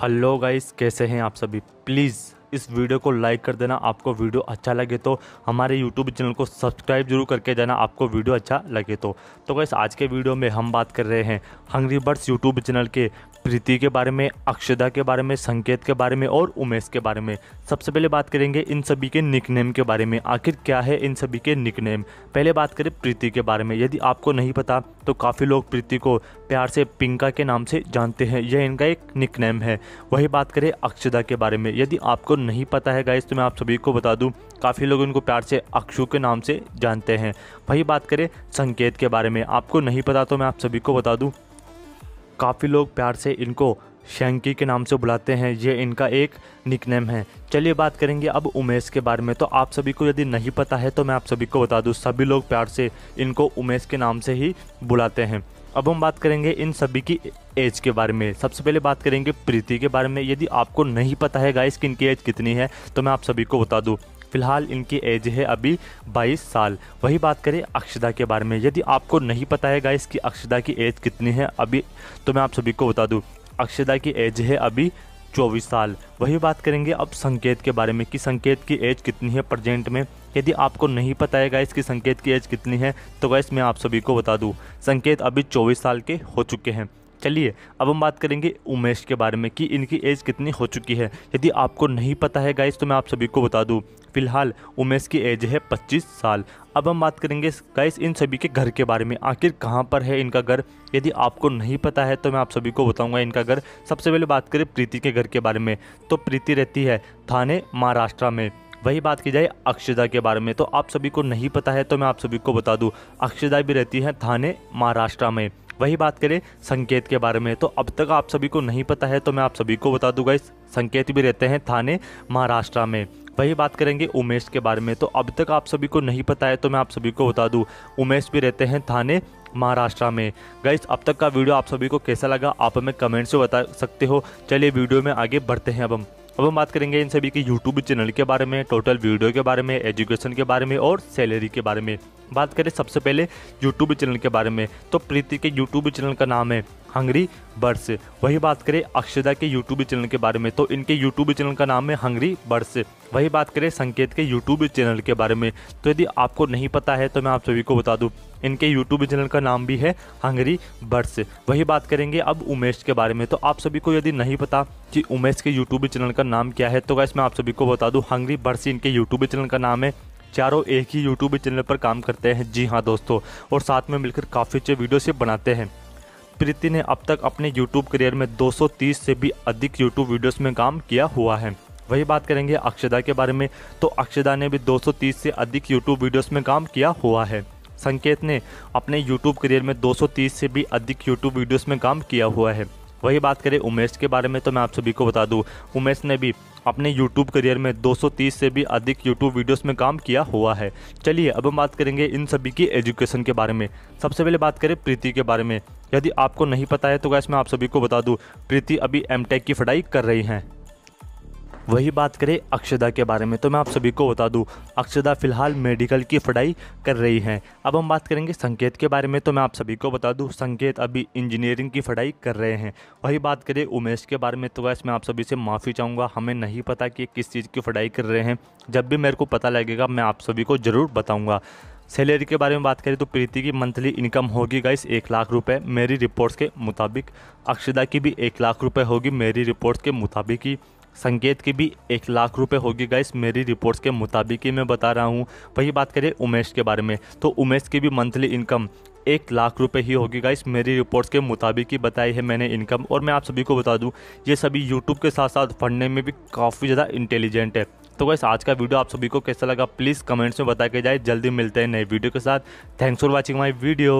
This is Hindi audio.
हेलो गाइस कैसे हैं आप सभी? प्लीज़ इस वीडियो को लाइक कर देना, आपको वीडियो अच्छा लगे तो हमारे यूट्यूब चैनल को सब्सक्राइब ज़रूर करके जाना आपको वीडियो अच्छा लगे तो। तो गाइस आज के वीडियो में हम बात कर रहे हैं हंगरी बर्ड्स यूट्यूब चैनल के प्रीति के बारे में, अक्षदा के बारे में, संकेत के बारे में और उमेश के बारे में। सबसे पहले बात करेंगे इन सभी के निकनेम के बारे में। आखिर क्या है इन सभी के निकनेम पहले बात करें प्रीति के बारे में। यदि आपको नहीं पता तो काफ़ी लोग प्रीति को प्यार से पिंका के नाम से जानते हैं। यह इनका एक निकनेम है। वही बात करें अक्षदा के बारे में। यदि आपको नहीं पता है। गाइस तो मैं आप सभी को बता दूँ, काफ़ी लोग इनको प्यार से अक्षु के नाम से जानते हैं। वही बात करें, संकेत के बारे में। आपको नहीं पता तो मैं आप सभी को बता दूँ, काफ़ी लोग प्यार से इनको शैंकी के नाम से बुलाते हैं। ये इनका एक निकनेम है। चलिए बात करेंगे अब उमेश के बारे में। तो आप सभी को यदि नहीं पता है तो मैं आप सभी को बता दूँ, सभी लोग प्यार से इनको उमेश के नाम से ही बुलाते हैं। अब हम बात करेंगे इन सभी की एज के बारे में। सबसे पहले बात करेंगे प्रीति के बारे में। यदि आपको नहीं पता है, गाइस, कि इनकी एज कितनी है तो मैं आप सभी को बता दूँ। फ़िलहाल इनकी एज है अभी 22 साल। वही बात करें अक्षदा के बारे में। यदि आपको नहीं पता है, गाइस, कि अक्षदा की एज कितनी है अभी तो मैं आप सभी को बता दूँ। अक्षदा की एज है अभी 24 साल। वही बात करेंगे अब संकेत के बारे में कि संकेत की एज कितनी है प्रजेंट में। यदि आपको नहीं पता है गाइस कि संकेत की एज कितनी है तो गाइस मैं आप सभी को बता दूँ, संकेत अभी 24 साल के हो चुके हैं। चलिए, अब हम बात करेंगे उमेश के बारे में कि इनकी एज कितनी हो चुकी है। यदि आपको नहीं पता है गाइस तो मैं आप सभी को बता दूँ, फ़िलहाल उमेश की एज है 25 साल। अब हम बात करेंगे गाइस इन सभी के घर के बारे में। आखिर कहाँ पर है इनका घर? यदि आपको नहीं पता है तो मैं आप सभी को बताऊँगा इनका घर। सबसे पहले बात करें प्रीति के घर के बारे में। तो प्रीति रहती है थाने महाराष्ट्र में। वही बात की जाए अक्षदा के बारे में। तो आप सभी को नहीं पता है तो मैं आप सभी को बता दूँ। अक्षदा भी रहती है थाने महाराष्ट्र में। वही बात करें संकेत के बारे में। तो अब तक आप सभी को नहीं पता है तो मैं आप सभी को बता दूँगा इस संकेत भी रहते हैं थाने महाराष्ट्र में। वही बात करेंगे उमेश के बारे में। तो अब तक आप सभी को नहीं पता है तो मैं आप सभी को बता दूँ, उमेश भी रहते हैं थाने महाराष्ट्र में। गाइस अब तक का वीडियो आप सभी को कैसा लगा, आप हमें कमेंट से बता सकते हो। चलिए वीडियो में आगे बढ़ते हैं अब हम। अब हम बात करेंगे इन सभी के यूट्यूब चैनल के बारे में टोटल वीडियो के बारे में एजुकेशन के बारे में और सैलरी के बारे में। बात करें सबसे पहले यूट्यूब चैनल के बारे में तो प्रीति के यूट्यूब चैनल का नाम है हंगरी बर्ड्स वही बात करें अक्षदा के यूट्यूब चैनल के बारे में तो इनके यूट्यूब चैनल का नाम है हंगरी बर्ड्स वही बात करें संकेत के यूट्यूब चैनल के बारे में तो यदि आपको नहीं पता है तो मैं आप सभी को बता दूँ, इनके यूट्यूब चैनल का नाम भी है हंगरी बर्ड्स वही बात करेंगे अब उमेश के बारे में तो आप सभी को यदि नहीं पता कि उमेश के यूट्यूब चैनल का नाम क्या है तो वैसे मैं आप सभी को बता दूँ हंगरी बर्ड्स इनके यूट्यूब चैनल का नाम है चारों एक ही यूट्यूब चैनल पर काम करते हैं। जी हाँ दोस्तों, और साथ में मिलकर काफ़ी अच्छे वीडियो से बनाते हैं। प्रीति ने अब तक अपने यूट्यूब करियर में 230 से भी अधिक यूट्यूब वीडियोस में काम किया हुआ है। वही बात करेंगे अक्षदा के बारे में। तो अक्षदा ने भी 230 से अधिक यूट्यूब वीडियोस में काम किया हुआ है। संकेत ने अपने यूट्यूब करियर में 230 से भी अधिक यूट्यूब वीडियोस में काम किया हुआ है। वही बात करें उमेश के बारे में तो मैं आप सभी को बता दूँ, उमेश ने भी अपने YouTube करियर में 230 से भी अधिक YouTube वीडियोस में काम किया हुआ है। चलिए, अब हम बात करेंगे इन सभी की एजुकेशन के बारे में। सबसे पहले बात करें प्रीति के बारे में। यदि आपको नहीं पता है तो गैस मैं आप सभी को बता दूँ, प्रीति अभी एम की पढ़ाई कर रही हैं। वही बात करें अक्षदा के बारे में। तो मैं आप सभी को बता दूँ, अक्षदा फ़िलहाल मेडिकल की पढ़ाई कर रही हैं। अब हम बात करेंगे संकेत के बारे में तो मैं आप सभी को बता दूँ, संकेत अभी इंजीनियरिंग की पढ़ाई कर रहे हैं। वही बात करें उमेश के बारे में तो वैसे मैं आप सभी से माफ़ी चाहूँगा, हमें नहीं पता कि किस चीज़ की पढ़ाई कर रहे हैं। जब भी मेरे को पता लगेगा, मैं आप सभी को ज़रूर बताऊँगा। सैलरी के बारे में बात करें तो प्रीति की मंथली इनकम होगी गाइस एक लाख रुपए, मेरी रिपोर्ट्स के मुताबिक अक्षदा की भी एक लाख रुपए होगी मेरी रिपोर्ट्स के मुताबिक ही। संकेत की भी एक लाख रुपए होगी गाइस मेरी रिपोर्ट्स के मुताबिक ही मैं बता रहा हूँ। वही बात करें उमेश के बारे में। तो उमेश की भी मंथली इनकम एक लाख रुपए ही होगी गाइस मेरी रिपोर्ट्स के मुताबिक ही बताई है मैंने इनकम और मैं आप सभी को बता दूँ, ये सभी यूट्यूब के साथ साथ पढ़ने में भी काफ़ी ज़्यादा इंटेलिजेंट है। तो वैसे आज का वीडियो आप सभी को कैसा लगा? प्लीज़ कमेंट्स में बता के जाए। जल्दी मिलते हैं नए वीडियो के साथ। Thanks for watching my video